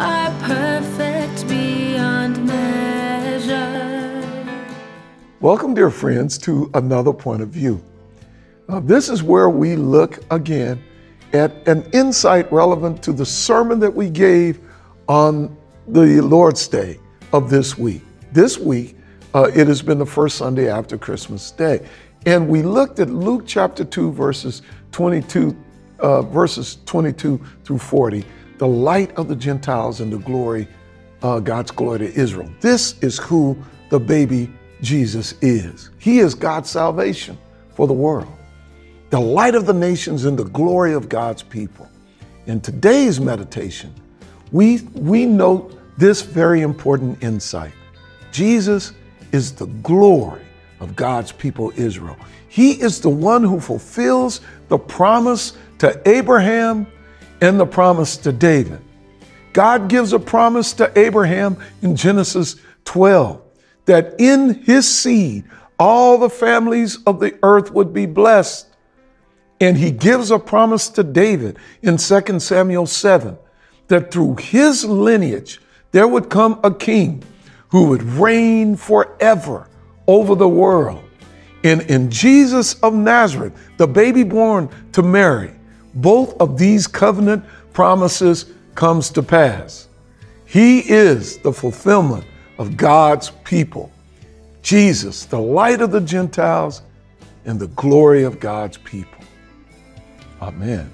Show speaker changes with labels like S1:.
S1: are perfect beyond measure.
S2: Welcome, dear friends, to another point of view. Uh, this is where we look again at an insight relevant to the sermon that we gave on the Lord's Day of this week. This week, uh, it has been the first Sunday after Christmas Day. And we looked at Luke chapter 2, verses 22, uh, verses 22 through 40, the light of the Gentiles and the glory, uh, God's glory to Israel. This is who the baby Jesus is. He is God's salvation for the world, the light of the nations and the glory of God's people. In today's meditation, we, we note this very important insight. Jesus is the glory of God's people, Israel. He is the one who fulfills the promise to Abraham and the promise to David. God gives a promise to Abraham in Genesis 12 that in his seed all the families of the earth would be blessed. And he gives a promise to David in 2 Samuel 7 that through his lineage there would come a king who would reign forever over the world. And in Jesus of Nazareth, the baby born to Mary, both of these covenant promises comes to pass. He is the fulfillment of God's people. Jesus, the light of the Gentiles and the glory of God's people. Amen.